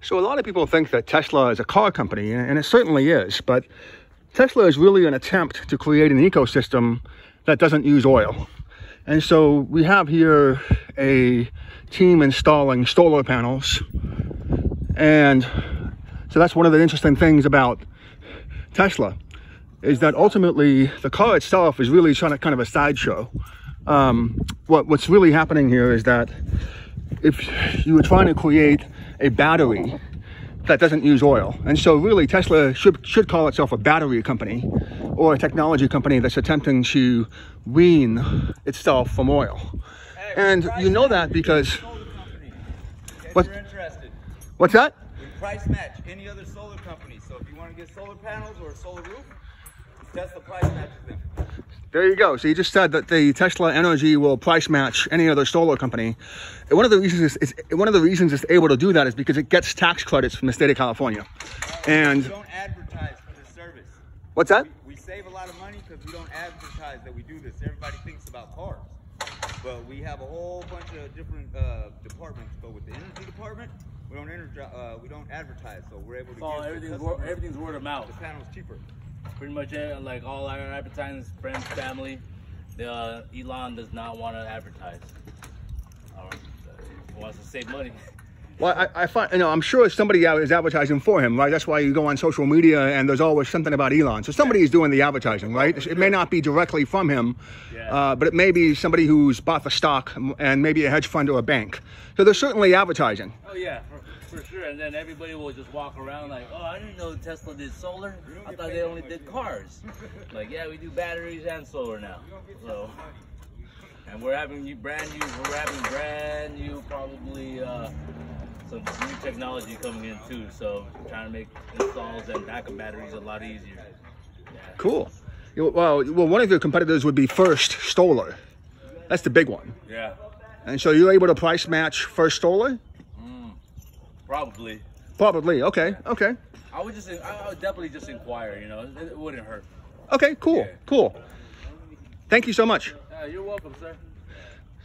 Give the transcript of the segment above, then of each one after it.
So a lot of people think that Tesla is a car company, and it certainly is, but Tesla is really an attempt to create an ecosystem that doesn't use oil. And so we have here a team installing solar panels. And so that's one of the interesting things about Tesla is that ultimately the car itself is really trying to kind of a sideshow. Um, what, what's really happening here is that if you were trying to create a battery that doesn't use oil. And so really Tesla should, should call itself a battery company or a technology company that's attempting to wean itself from oil. Hey, and you know that because... What, what's that? We price match any other solar company. So if you want to get solar panels or a solar roof, Tesla price matches them. There you go. So you just said that the Tesla Energy will price match any other solar company. And one of the reasons is, one of the reasons it's able to do that is because it gets tax credits from the state of California. and we don't advertise for this service. What's that? We, we save a lot of money because we don't advertise that we do this. Everybody thinks about cars, but we have a whole bunch of different uh, departments. But with the energy department, we don't uh, we don't advertise, so we're able to. So everything's everything's word of mouth. The panel's cheaper pretty much it. Like all our advertising, friends, family. The uh, Elon does not want to advertise. Uh, wants to save money. Well, I, I, find, you know, I'm sure somebody is advertising for him, right? That's why you go on social media and there's always something about Elon. So somebody is doing the advertising, right? It may not be directly from him, yeah. uh, but it may be somebody who's bought the stock and maybe a hedge fund or a bank. So there's certainly advertising. Oh, yeah, for, for sure. And then everybody will just walk around like, oh, I didn't know Tesla did solar. I thought they only did cars. like, yeah, we do batteries and solar now. So, and we're having new brand new, we're having brand new, probably, uh, some new technology coming in too. So trying to make installs and backup batteries a lot easier. Yeah. Cool. Well, well, one of your competitors would be First Solar. That's the big one. Yeah. And so you're able to price match First Solar? Probably. Probably. Okay. Okay. I would just, I would definitely just inquire. You know, it, it wouldn't hurt. Okay. Cool. Yeah. Cool. Thank you so much. Uh, you're welcome, sir.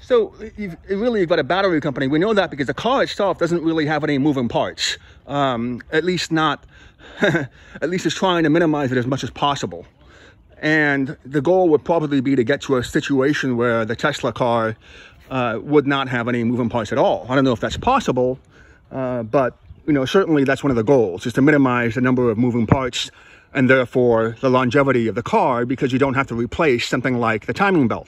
So you've really you've got a battery company. We know that because the car itself doesn't really have any moving parts. Um, at least not, at least it's trying to minimize it as much as possible. And the goal would probably be to get to a situation where the Tesla car uh, would not have any moving parts at all. I don't know if that's possible, uh, but you know certainly that's one of the goals is to minimize the number of moving parts and therefore the longevity of the car because you don't have to replace something like the timing belt.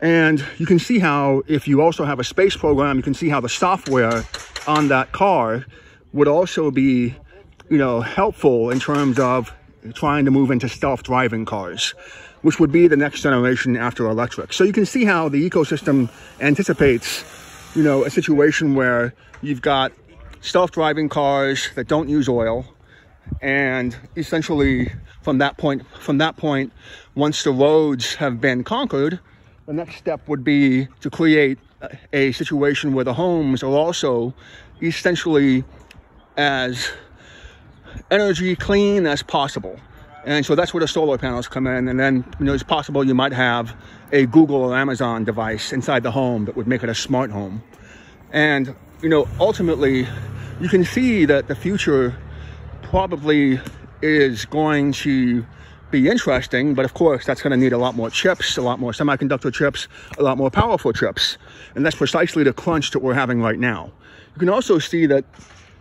And you can see how if you also have a space program, you can see how the software on that car would also be, you know, helpful in terms of trying to move into self-driving cars, which would be the next generation after electric. So you can see how the ecosystem anticipates, you know, a situation where you've got self-driving cars that don't use oil, and essentially from that point, from that point, once the roads have been conquered, the next step would be to create a situation where the homes are also essentially as energy clean as possible. And so that's where the solar panels come in. And then, you know, it's possible you might have a Google or Amazon device inside the home that would make it a smart home. And, you know, ultimately, you can see that the future probably is going to be interesting, but of course that's going to need a lot more chips, a lot more semiconductor chips, a lot more powerful chips. And that's precisely the crunch that we're having right now. You can also see that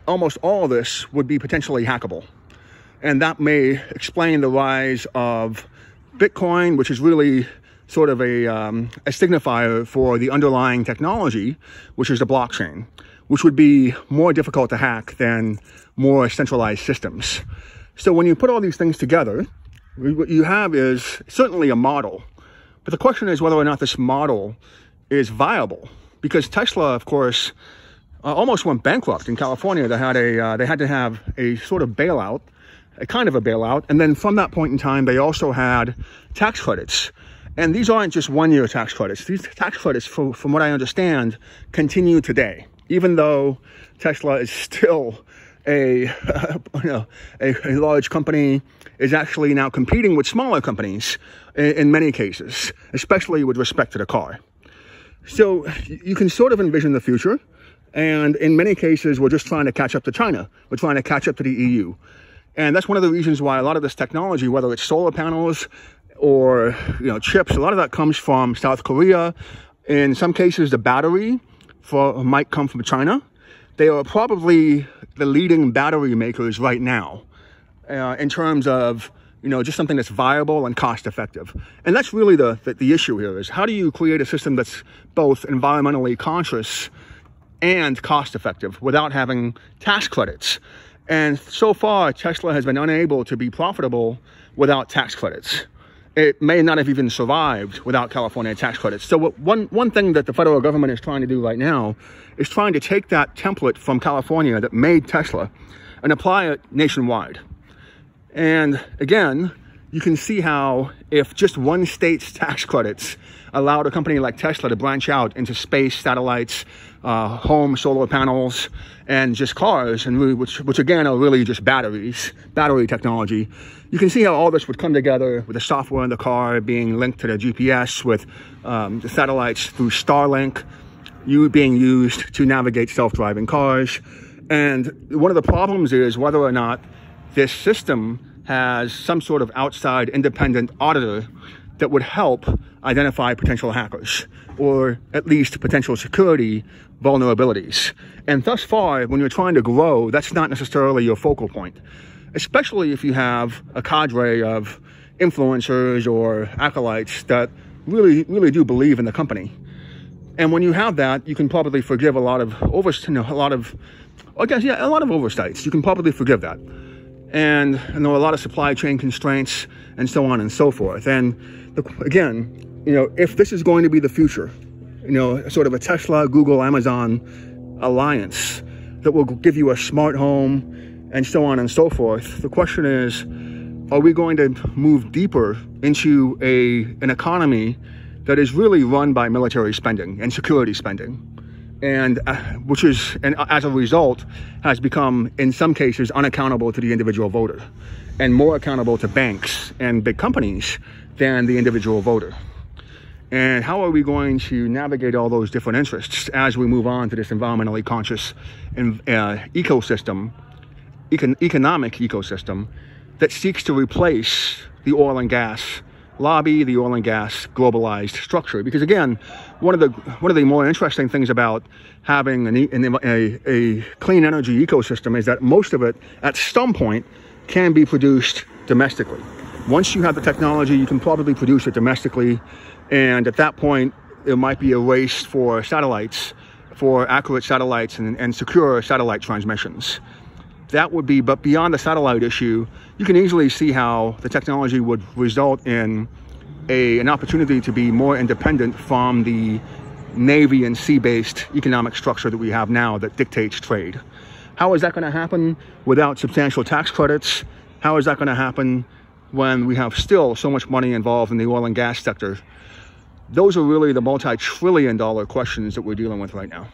almost all of this would be potentially hackable. And that may explain the rise of Bitcoin, which is really sort of a, um, a signifier for the underlying technology, which is the blockchain, which would be more difficult to hack than more centralized systems. So when you put all these things together, what you have is certainly a model, but the question is whether or not this model is viable. Because Tesla, of course, uh, almost went bankrupt in California. They had a uh, they had to have a sort of bailout, a kind of a bailout, and then from that point in time, they also had tax credits. And these aren't just one-year tax credits. These tax credits, from, from what I understand, continue today, even though Tesla is still a, you know, a, a, large company is actually now competing with smaller companies in, in many cases, especially with respect to the car. So you can sort of envision the future And in many cases, we're just trying to catch up to China. We're trying to catch up to the EU. And that's one of the reasons why a lot of this technology, whether it's solar panels or you know chips, a lot of that comes from South Korea. In some cases, the battery for might come from China. They are probably the leading battery makers right now uh, in terms of you know just something that's viable and cost effective. And that's really the, the the issue here is how do you create a system that's both environmentally conscious and cost effective without having tax credits. And so far, Tesla has been unable to be profitable without tax credits. It may not have even survived without California tax credits. So what, one, one thing that the federal government is trying to do right now is trying to take that template from California that made Tesla and apply it nationwide. And again, you can see how if just one state's tax credits allowed a company like Tesla to branch out into space, satellites, uh, home solar panels, and just cars, and really, which, which again are really just batteries, battery technology. You can see how all this would come together with the software in the car being linked to the GPS, with um, the satellites through Starlink, you being used to navigate self-driving cars. And one of the problems is whether or not this system has some sort of outside independent auditor that would help identify potential hackers or at least potential security vulnerabilities. And thus far, when you're trying to grow, that's not necessarily your focal point, especially if you have a cadre of influencers or acolytes that really, really do believe in the company. And when you have that, you can probably forgive a lot of over, you know, a lot of, I guess, yeah, a lot of oversights. You can probably forgive that. And, there are a lot of supply chain constraints and so on and so forth. And the, again, you know, if this is going to be the future, you know, sort of a Tesla, Google, Amazon alliance that will give you a smart home and so on and so forth, the question is, are we going to move deeper into a an economy that is really run by military spending and security spending? And uh, which is and as a result has become in some cases unaccountable to the individual voter and more accountable to banks and big companies than the individual voter. And how are we going to navigate all those different interests as we move on to this environmentally conscious uh, ecosystem econ- economic ecosystem that seeks to replace the oil and gas lobby, the oil and gas globalized structure. Because again, one of the one of the more interesting things about having an, an, a, a clean energy ecosystem is that most of it, at some point, can be produced domestically. Once you have the technology, you can probably produce it domestically, and at that point, it might be a race for satellites, for accurate satellites and, and secure satellite transmissions that would be, but beyond the satellite issue, you can easily see how the technology would result in a, an opportunity to be more independent from the Navy and sea-based economic structure that we have now that dictates trade. How is that going to happen without substantial tax credits? How is that going to happen when we have still so much money involved in the oil and gas sector? Those are really the multi-trillion dollar questions that we're dealing with right now.